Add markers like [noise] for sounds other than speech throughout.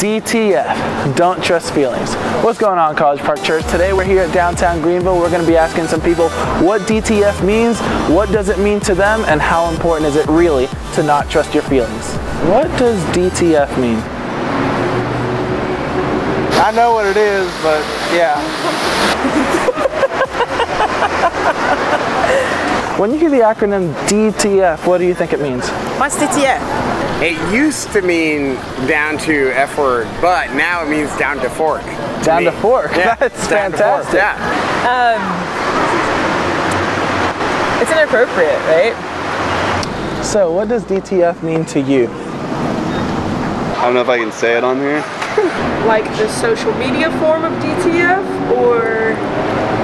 DTF, don't trust feelings. What's going on College Park Church? Today we're here at downtown Greenville. We're going to be asking some people what DTF means, what does it mean to them, and how important is it really to not trust your feelings. What does DTF mean? I know what it is, but yeah. [laughs] When you hear the acronym DTF, what do you think it means? What's DTF? It used to mean down to F word, but now it means down to fork. Down me. to fork. Yeah, [laughs] That's down to fork, fantastic. Yeah. It's inappropriate, right? So, what does DTF mean to you? I don't know if I can say it on here. [laughs] like the social media form of DTF or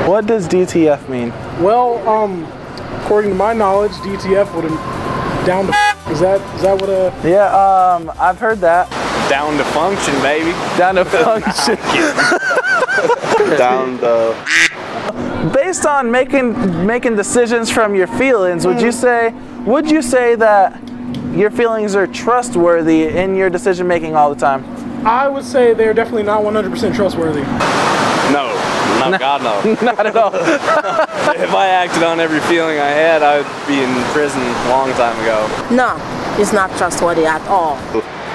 What does DTF mean? Well, um, according to my knowledge, DTF would have down to is that is that what a Yeah, um, I've heard that. Down to function, baby. Down to function. [laughs] [laughs] Down the Based on making making decisions from your feelings, would you say would you say that your feelings are trustworthy in your decision making all the time? I would say they're definitely not 100% trustworthy. No, no, God no. [laughs] Not at all. [laughs] if I acted on every feeling I had, I would be in prison a long time ago. No, it's not trustworthy at all.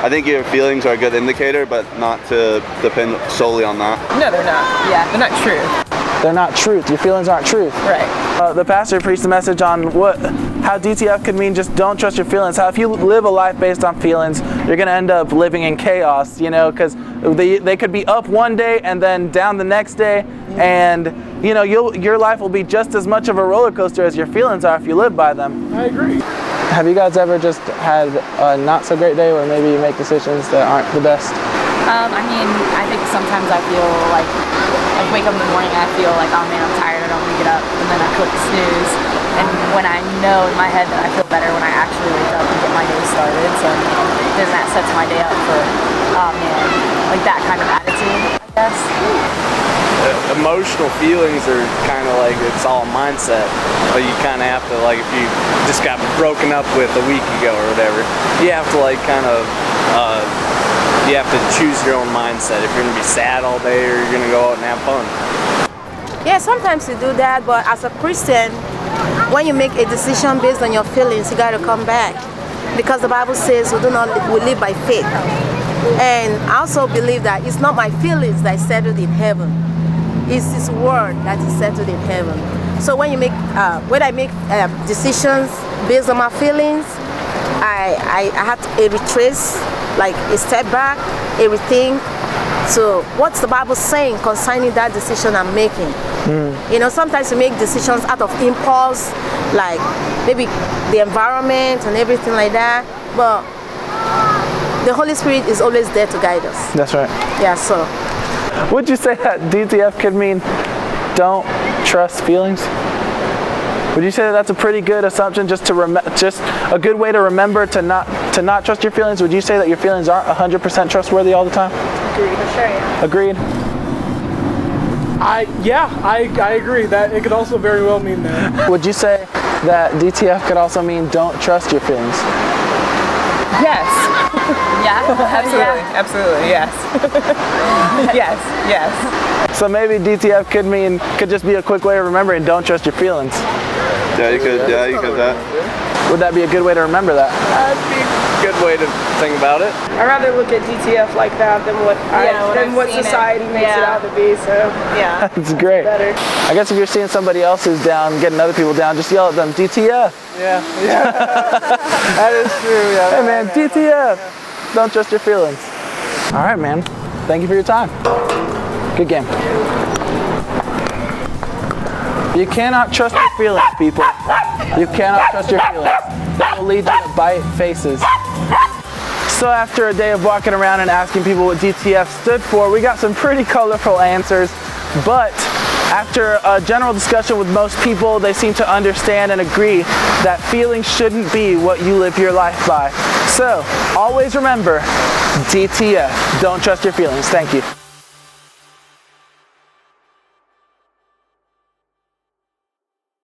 I think your feelings are a good indicator, but not to depend solely on that. no, they're not. Yeah, they're not true. They're not truth. Your feelings aren't truth. Right. Uh, the pastor preached a message on what how DTF could mean just don't trust your feelings. How if you live a life based on feelings, you're gonna end up living in chaos. You know, because they they could be up one day and then down the next day, and you know you'll your life will be just as much of a roller coaster as your feelings are if you live by them. I agree. Have you guys ever just had a not so great day where maybe you make decisions that aren't the best? Um, I mean, I think sometimes I feel like I wake up in the morning and I feel like, oh man, I'm tired, I don't want to get up, and then I click snooze. And when I know in my head that I feel better when I actually wake up and get my day started, so then that sets my day up for, oh man, like that kind of attitude, I guess. Uh, Emotional feelings are kind of like it's all mindset. But you kind of have to like if you just got broken up with a week ago or whatever, you have to like kind of uh, you have to choose your own mindset. If you're gonna be sad all day or you're gonna go out and have fun. Yeah, sometimes you do that, but as a Christian, when you make a decision based on your feelings, you gotta come back. Because the Bible says we do not we live by faith. And I also believe that it's not my feelings that settled in heaven. It's his word that is settled in heaven. So when you make uh, when I make uh, decisions based on my feelings, I, I, I have to a retrace, like a step back, a rethink. So what's the Bible saying concerning that decision I'm making? You know, sometimes we make decisions out of impulse, like maybe the environment and everything like that. But the Holy Spirit is always there to guide us. That's right. Yeah, so Would you say that DTF could mean don't trust feelings? Would you say that that's a pretty good assumption just to just a good way to remember to not to not trust your feelings? Would you say that your feelings aren't 100% trustworthy all the time? Agreed. Agreed. I yeah, I, I agree that it could also very well mean that. [laughs] Would you say that DTF could also mean don't trust your feelings? Yes. [laughs] Yeah, [laughs] Absolutely. Absolutely. Yes. yes. Yes. So maybe DTF could mean could just be a quick way of remembering don't trust your feelings. Yeah, you could. Yeah, you could. That. Would that be a good way to remember that? That'd be a good way to think about it. I'd rather look at DTF like that than what I, Yeah, what than I've what seen it. society makes it out to be. So Yeah. [laughs] It's great. better. I guess if you're seeing somebody else who's down, getting other people down, just yell at them, DTF. Yeah, yeah. [laughs] that is true. Yeah. Hey man, DTF. Don't trust your feelings. All right, man. Thank you for your time. Good game. You cannot trust your feelings, people. You cannot trust your feelings. They will lead you to bite faces. So after a day of walking around and asking people what DTF stood for, we got some pretty colorful answers, but after a general discussion with most people, they seem to understand and agree that feelings shouldn't be what you live your life by. So always remember, DTF, don't trust your feelings. Thank you.